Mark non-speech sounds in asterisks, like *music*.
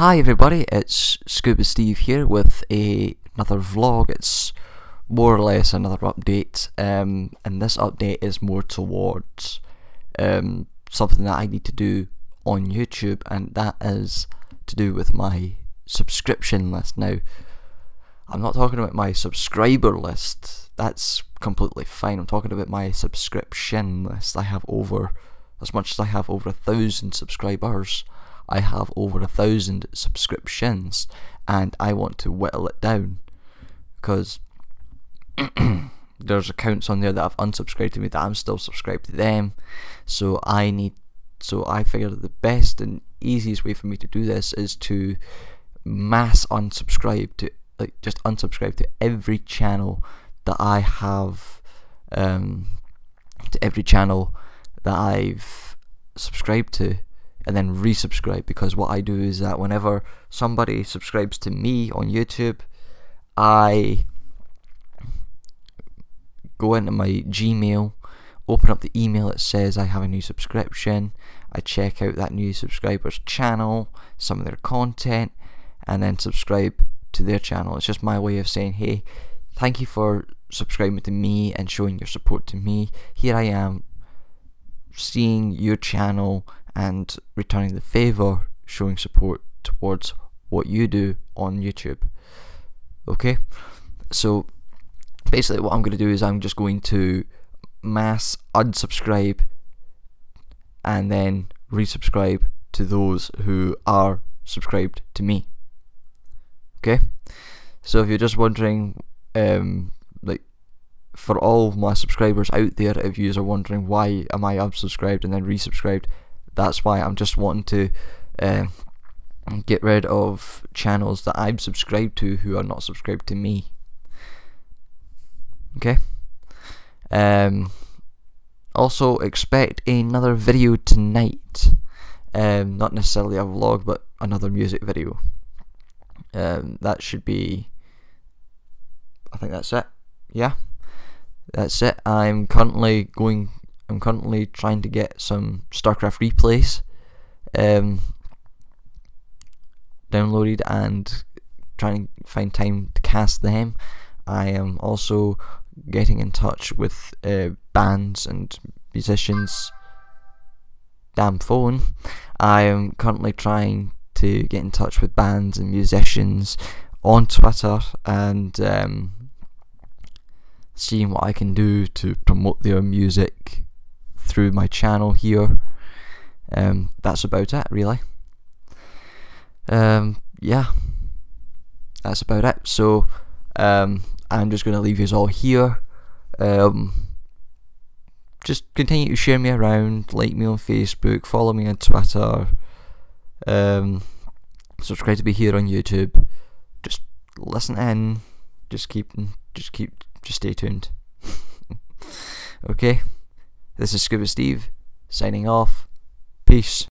Hi everybody, it's Scuba Steve here with a, another vlog. It's more or less another update, um, and this update is more towards um, something that I need to do on YouTube, and that is to do with my subscription list. Now, I'm not talking about my subscriber list, that's completely fine. I'm talking about my subscription list. I have over, as much as I have over a thousand subscribers. I have over a thousand subscriptions and I want to whittle it down. Because *clears throat* there's accounts on there that have unsubscribed to me that I'm still subscribed to them. So I need so I figured the best and easiest way for me to do this is to mass unsubscribe to like just unsubscribe to every channel that I have um, to every channel that I've subscribed to and then resubscribe because what I do is that whenever somebody subscribes to me on YouTube, I go into my Gmail, open up the email that says I have a new subscription, I check out that new subscriber's channel, some of their content, and then subscribe to their channel. It's just my way of saying, hey, thank you for subscribing to me and showing your support to me. Here I am seeing your channel and returning the favour, showing support towards what you do on YouTube. Okay, so basically, what I'm going to do is I'm just going to mass unsubscribe and then resubscribe to those who are subscribed to me. Okay, so if you're just wondering, um, like for all my subscribers out there, if you are wondering why am I unsubscribed and then resubscribed, that's why I'm just wanting to uh, get rid of channels that I'm subscribed to who are not subscribed to me. Okay. Um, also expect another video tonight. Um, not necessarily a vlog, but another music video. Um, that should be. I think that's it. Yeah, that's it. I'm currently going I'm currently trying to get some StarCraft replays um, downloaded and trying to find time to cast them. I am also getting in touch with uh, bands and musicians. Damn phone. I am currently trying to get in touch with bands and musicians on Twitter and um, seeing what I can do to promote their music through my channel here. Um, that's about it, really. Um, yeah, that's about it. So um, I'm just going to leave you all here. Um, just continue to share me around, like me on Facebook, follow me on Twitter, um, subscribe to be here on YouTube. Just listen in. Just keep, just keep, just stay tuned. *laughs* okay. This is Scuba Steve, signing off. Peace.